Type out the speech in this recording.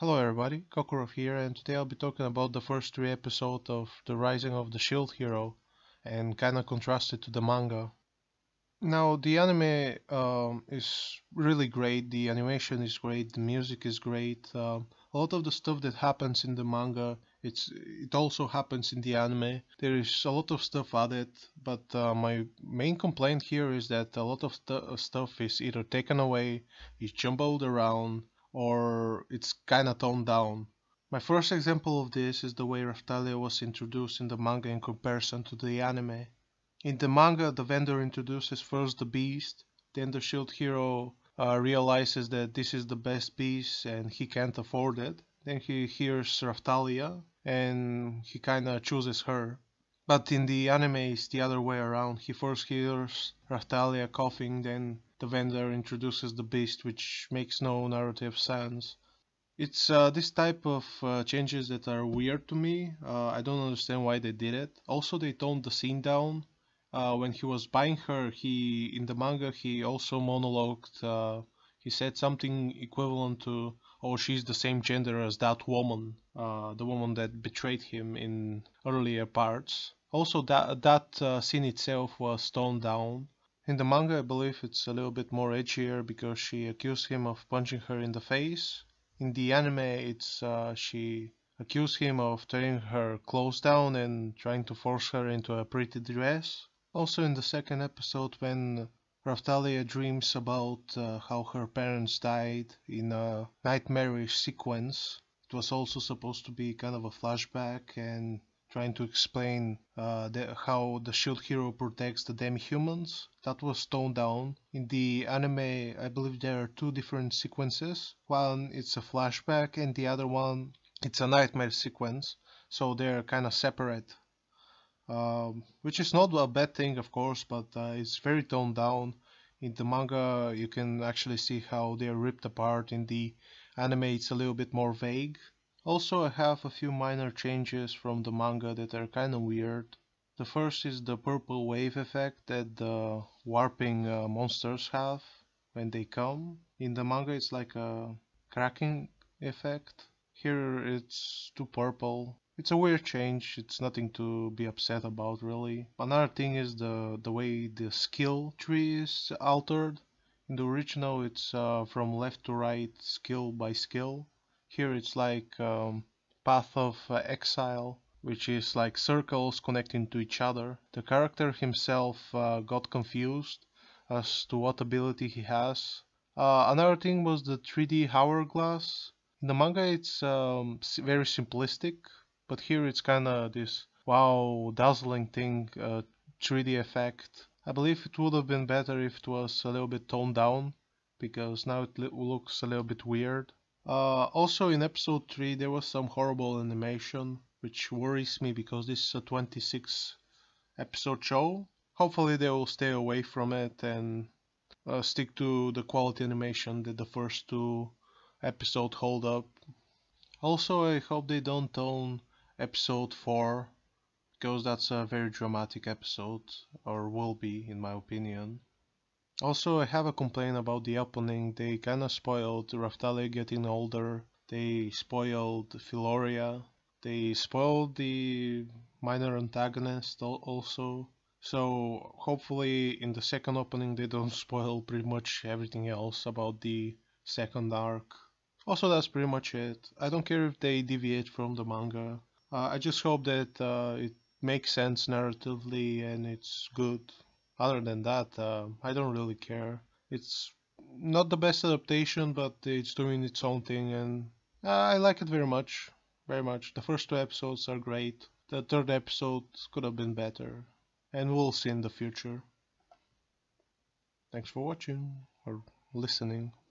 Hello everybody, Kokorov here and today I'll be talking about the first three episodes of The Rising of the Shield Hero and kinda contrast it to the manga. Now the anime um, is really great, the animation is great, the music is great. Um, a lot of the stuff that happens in the manga, it's it also happens in the anime. There is a lot of stuff added, but uh, my main complaint here is that a lot of st stuff is either taken away, is jumbled around, or it's kinda toned down. My first example of this is the way Raphtalia was introduced in the manga in comparison to the anime. In the manga, the vendor introduces first the beast, then the shield hero uh, realizes that this is the best beast and he can't afford it. Then he hears Raphtalia and he kinda chooses her. But in the anime, it's the other way around. He first hears Raphtalia coughing, then the vendor introduces the beast, which makes no narrative sense. It's uh, this type of uh, changes that are weird to me. Uh, I don't understand why they did it. Also, they toned the scene down. Uh, when he was buying her, he in the manga he also monologued. Uh, he said something equivalent to, "Oh, she's the same gender as that woman, uh, the woman that betrayed him in earlier parts." Also, that that scene itself was toned down. In the manga, I believe it's a little bit more edgier because she accused him of punching her in the face. In the anime, it's uh, she accused him of tearing her clothes down and trying to force her into a pretty dress. Also, in the second episode, when Raphtalia dreams about uh, how her parents died in a nightmarish sequence, it was also supposed to be kind of a flashback and trying to explain uh, the, how the shield hero protects the demi-humans. That was toned down. In the anime, I believe there are two different sequences. One it's a flashback and the other one it's a nightmare sequence. So they're kind of separate. Um, which is not a bad thing, of course, but uh, it's very toned down. In the manga, you can actually see how they're ripped apart. In the anime, it's a little bit more vague. Also, I have a few minor changes from the manga that are kinda weird. The first is the purple wave effect that the warping uh, monsters have when they come. In the manga it's like a cracking effect. Here it's too purple. It's a weird change, it's nothing to be upset about really. Another thing is the, the way the skill tree is altered. In the original it's uh, from left to right skill by skill here it's like um, Path of uh, Exile, which is like circles connecting to each other. The character himself uh, got confused as to what ability he has. Uh, another thing was the 3D hourglass. In the manga it's um, very simplistic, but here it's kinda this wow dazzling thing, 3D uh, effect. I believe it would have been better if it was a little bit toned down, because now it looks a little bit weird. Uh, also in episode 3 there was some horrible animation which worries me because this is a 26 episode show. Hopefully they will stay away from it and uh, stick to the quality animation that the first two episodes hold up. Also I hope they don't tone episode 4 because that's a very dramatic episode or will be in my opinion. Also, I have a complaint about the opening. They kinda spoiled Raphtalia getting older. They spoiled Philoria. They spoiled the minor antagonist also. So hopefully in the second opening they don't spoil pretty much everything else about the second arc. Also that's pretty much it. I don't care if they deviate from the manga. Uh, I just hope that uh, it makes sense narratively and it's good other than that, uh, I don't really care. It's not the best adaptation, but it's doing its own thing, and I like it very much. Very much. The first two episodes are great. The third episode could have been better, and we'll see in the future. Thanks for watching or listening.